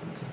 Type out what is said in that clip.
문제.